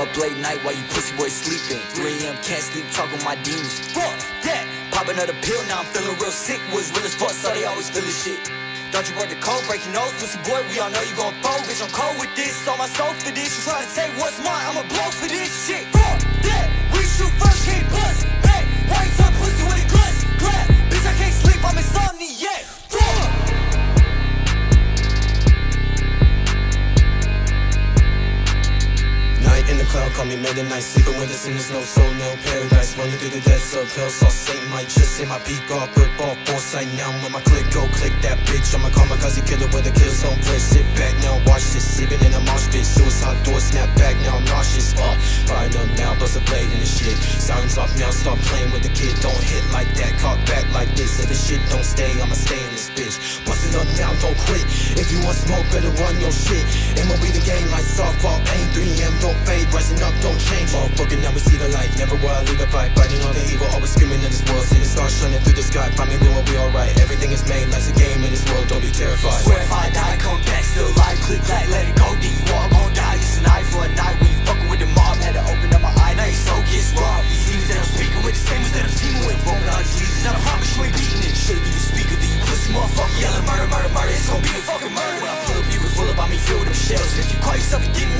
Up late night while you pussy boys sleeping. 3 a.m. can't sleep, talking my demons. Fuck that! Pop another pill, now I'm feeling real sick. Was real as fuck, so they always feel feeling shit. Don't you work the code, break your nose, pussy boy. We all know you gon' fold, bitch. I'm cold with this, on my soul for this. You try to take what's mine, I'ma blow for this shit. Fuck cloud, call me midnight Sleeping with the sinners, no soul, no paradise. Running through the dead cell, hell saw Satan might just say my peak off Rip off, foresight now when my click go Click that bitch, I'm a kamikaze killer with a kill zone. Play Sit back now, watch this, sleeping in a mosh pit. Suicide door, snap back now, I'm nauseous. Uh, Fire up now, bust a blade in the shit. Sirens off now, stop playing with the kid. Don't hit like that, cock back like this. If the shit don't stay, I'ma stay in this bitch. Bust it up now, don't quit. If you want smoke, better run your shit. The game like softball, aim 3M, don't fade Rising up, don't change. Motherfucker, now we see the light. Never will I leave the fight Fighting all the evil, always screaming in this world. See the stars shining through the sky then we'll be alright. Everything is made, life's a game in this world. Don't be terrified suck dick